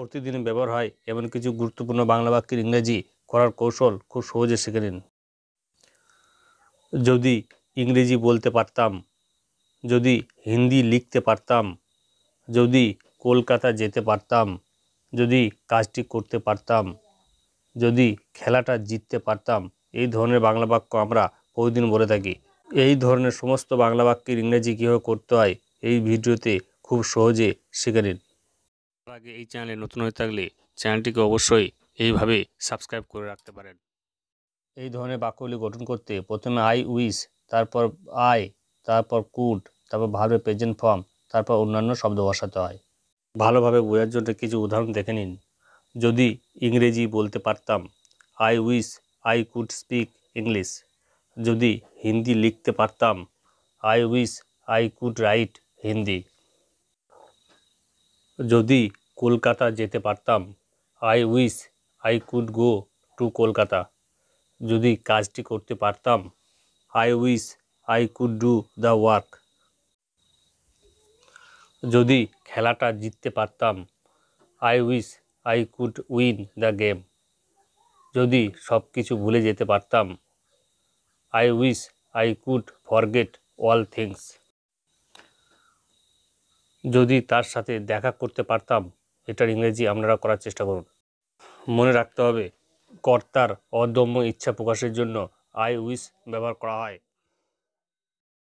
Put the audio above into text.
প্রতিদিন ব্যবহার হয়, এমন কিছু গুরুত্বপূর্ণ বাংলা বাক্যের ইংরেজি করার কৌশল খুব সহজে শিখে নিন। যদি ইংরেজি বলতে পারতাম, যদি হিন্দি লিখতে পারতাম, যদি কলকাতা যেতে পারতাম, যদি কাজটি করতে পারতাম, যদি খেলাটা জিততে পারতাম, এই ধরনের বাংলা বাক্য আমরা প্রতিদিন বলে থাকি। এই ধরনের সমস্ত বাংলা বাক্যের ইংরেজি কীভাবে করতে হয়, এই ভিডিওতে খুব সহজে শিখে নিন। আগে এই চ্যানেলে নতুন হয়ে থাকলে চ্যানেলটিকে অবশ্যই এইভাবে সাবস্ক্রাইব করে রাখতে পারেন। এই ধরনের বাক্যগুলি গঠন করতে প্রথমে আই উইস তারপর আই তারপর কুড তারপর ভাবে প্রেজেন্ট ফর্ম তারপর অন্যান্য শব্দ বসাতে হয়। ভালোভাবে বোঝার জন্য কিছু উদাহরণ দেখে নিন। যদি ইংরেজি বলতে পারতাম I wish I could speak English যদি হিন্দি লিখতে পারতাম I wish I could write Hindi. যদি কলকাতা যেতে পারতাম I wish I could go to Kolkata. যদি কাজটি করতে পারতাম I wish I could do the work যদি খেলাটা জিততে পারতাম I wish I could win the game যদি সব কিছু ভুলে যেতে পারতাম I wish I could forget all things যদি তার সাথে দেখা করতে পারতাম এটার ইংরেজি আপনারা করার চেষ্টা করুন। মনে রাখতে হবে, কর্তার অদম্য ইচ্ছা প্রকাশের জন্য আই উইস ব্যবহার করা হয়।